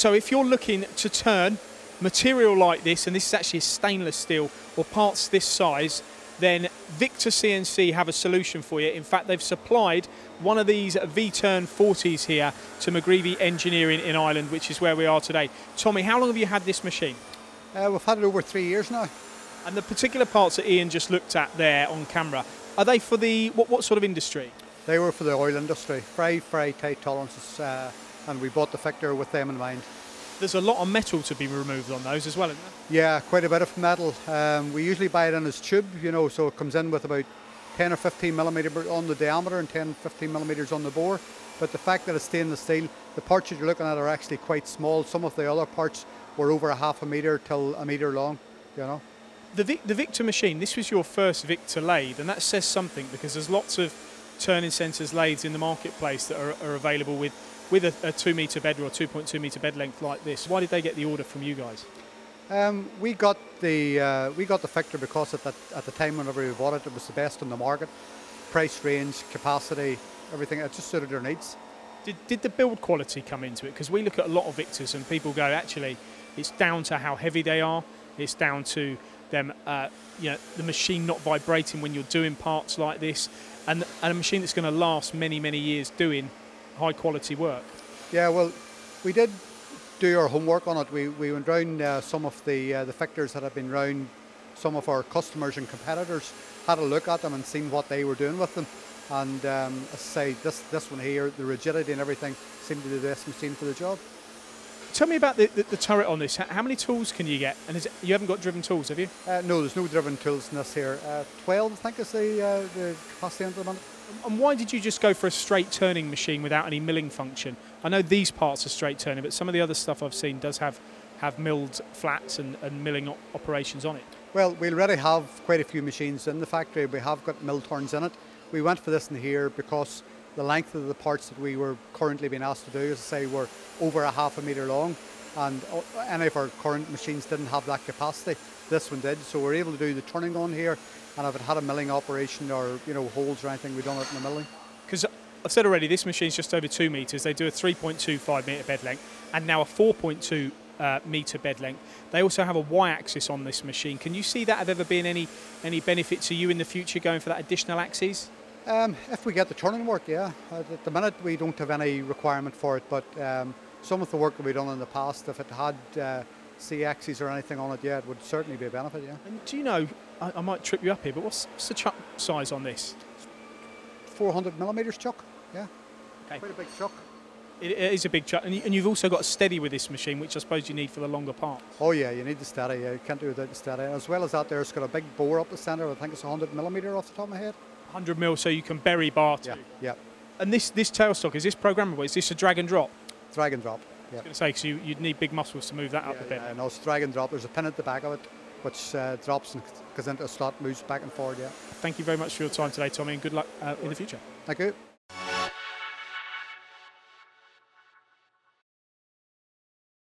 So if you're looking to turn material like this, and this is actually a stainless steel or parts this size, then Victor CNC have a solution for you. In fact, they've supplied one of these V-turn 40s here to McGreevy Engineering in Ireland, which is where we are today. Tommy, how long have you had this machine? Uh, we've had it over three years now. And the particular parts that Ian just looked at there on camera, are they for the, what, what sort of industry? They were for the oil industry, very, very tight tolerances, uh, and we bought the Victor with them in mind. There's a lot of metal to be removed on those as well, isn't there? Yeah, quite a bit of metal. Um, we usually buy it in as tube, you know, so it comes in with about 10 or 15 millimeter on the diameter and 10 15 millimeters on the bore. But the fact that it's stainless steel, the parts that you're looking at are actually quite small. Some of the other parts were over a half a meter till a meter long, you know. The, Vic, the Victor machine, this was your first Victor lathe, and that says something because there's lots of turning centres lathes in the marketplace that are, are available with with a, a two metre bed or a 2.2 metre bed length like this. Why did they get the order from you guys? Um, we got the uh, we got the Victor because at, that, at the time whenever we bought it, it was the best on the market. Price range, capacity, everything. It just suited our needs. Did, did the build quality come into it? Because we look at a lot of Victors and people go, actually, it's down to how heavy they are. It's down to them, uh, you know, the machine not vibrating when you're doing parts like this, and, and a machine that's going to last many, many years doing high quality work. Yeah, well, we did do our homework on it. We, we went round uh, some of the uh, the Victors that have been round some of our customers and competitors, had a look at them and seen what they were doing with them. And um, as I say, this, this one here, the rigidity and everything seemed to be the best machine for the job. Tell me about the, the, the, turret on this. How many tools can you get? And it, you haven't got driven tools, have you? Uh, no, there's no driven tools in this here. Uh, 12, I think, is the, uh, the capacity on the. And why did you just go for a straight turning machine without any milling function? I know these parts are straight turning, but some of the other stuff I've seen does have, have milled flats and, and milling op operations on it. Well, we already have quite a few machines in the factory. We have got mill turns in it. We went for this in here because the length of the parts that we were currently being asked to do, as I say, were over a half a metre long. And any of our current machines didn't have that capacity. This one did, so we're able to do the turning on here and if it had a milling operation or you know holes or anything, we'd done it in the milling. Because I've said already, this machine's just over two metres. They do a 3.25 metre bed length and now a 4.2 uh, metre bed length. They also have a y-axis on this machine. Can you see that have ever been any any benefit to you in the future going for that additional axis? Um, if we get the turning work, yeah. At the minute, we don't have any requirement for it, but um, some of the work that we've done in the past, if it had uh, C axes or anything on it, yeah, it would certainly be a benefit, yeah. And do you know, I, I might trip you up here, but what's, what's the chuck size on this? 400 millimetres chuck, yeah. Okay. Quite a big chuck. It, it is a big chuck, and, you, and you've also got a steady with this machine, which I suppose you need for the longer parts. Oh yeah, you need the steady. Yeah, you can't do without the steady. As well as that, there, it's got a big bore up the centre. I think it's 100 millimetre off the top of my head. 100 mil, so you can bury bar Yeah, yeah. And this this tailstock is this programmable? Is this a drag and drop? Drag and drop. I was going to say, because you, would need big muscles to move that yeah, up a bit. Yeah, no, it's drag and drop. There's a pin at the back of it, which uh, drops and goes into a slot, moves back and forward, yeah. Thank you very much for your time today, Tommy, and good luck uh, in the future. Thank you.